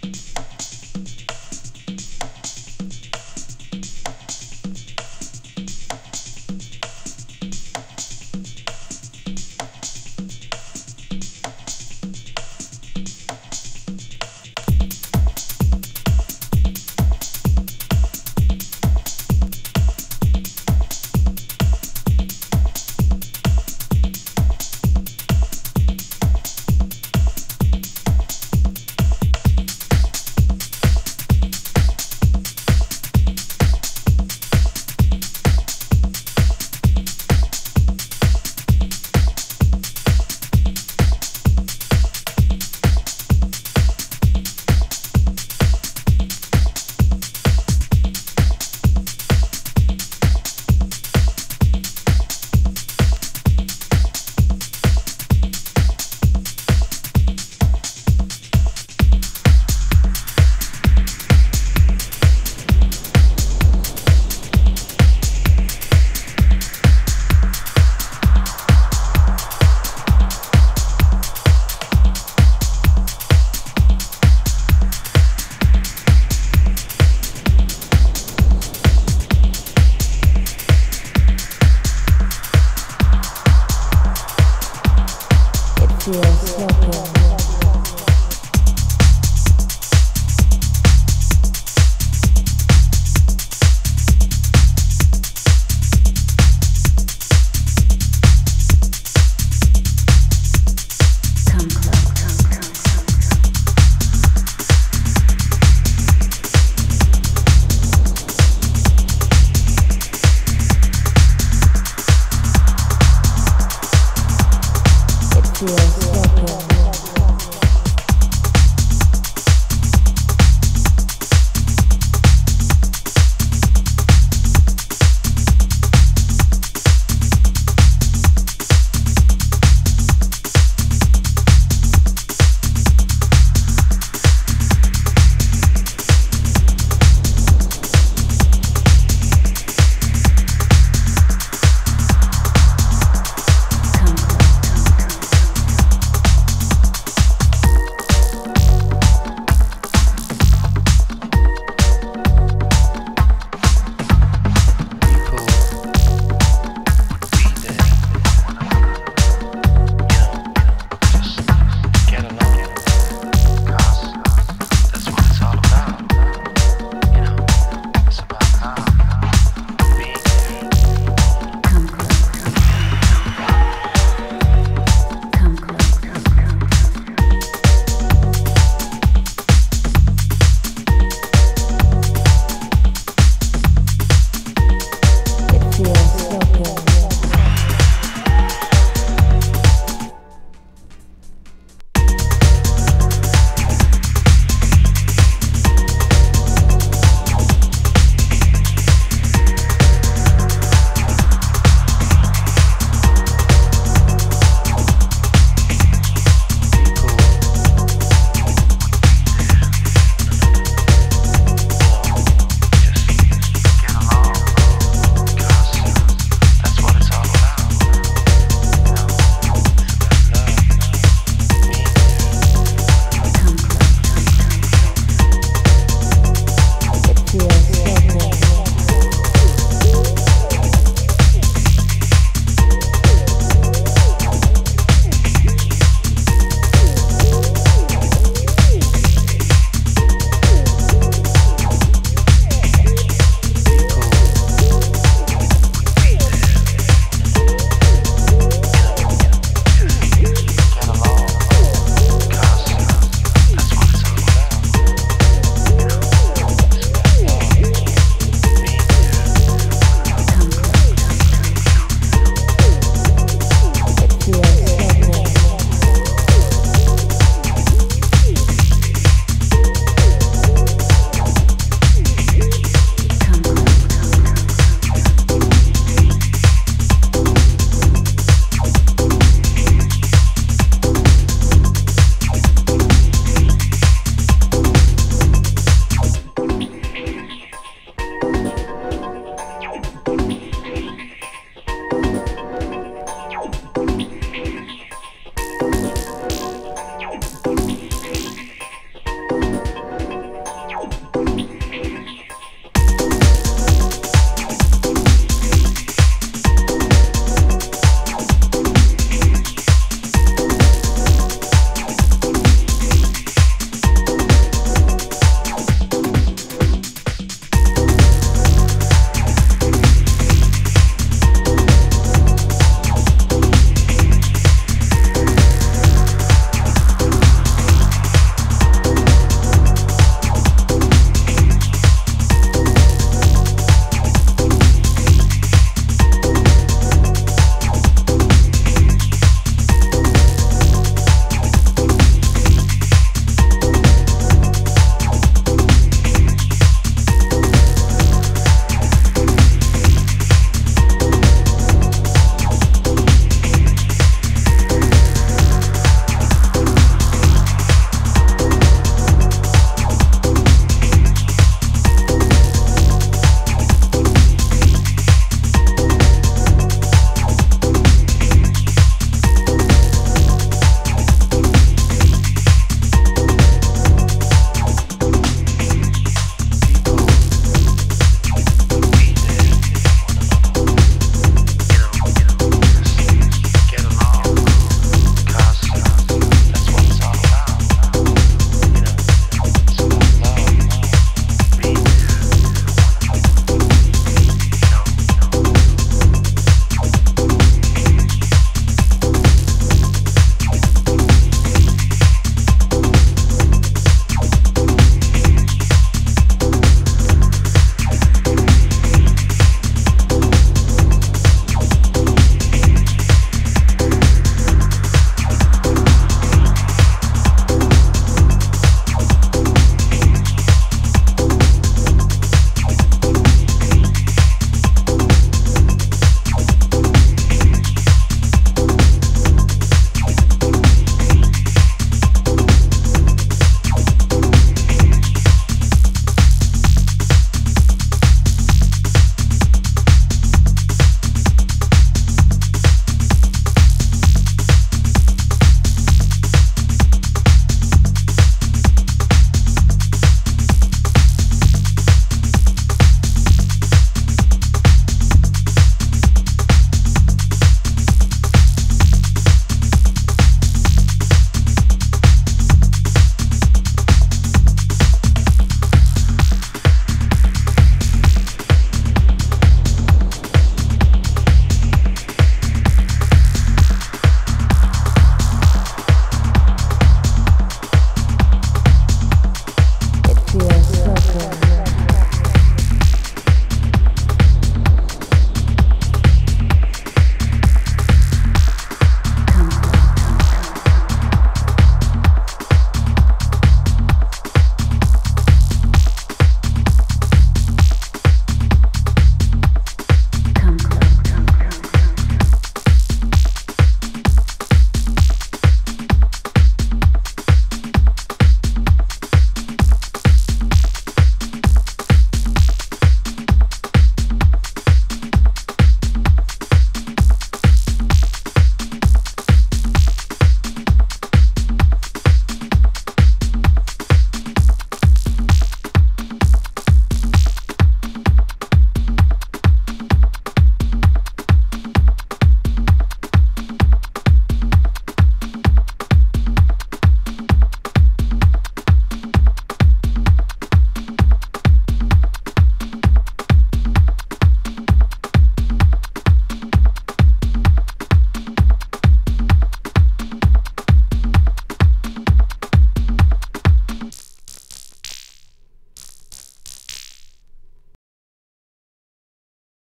you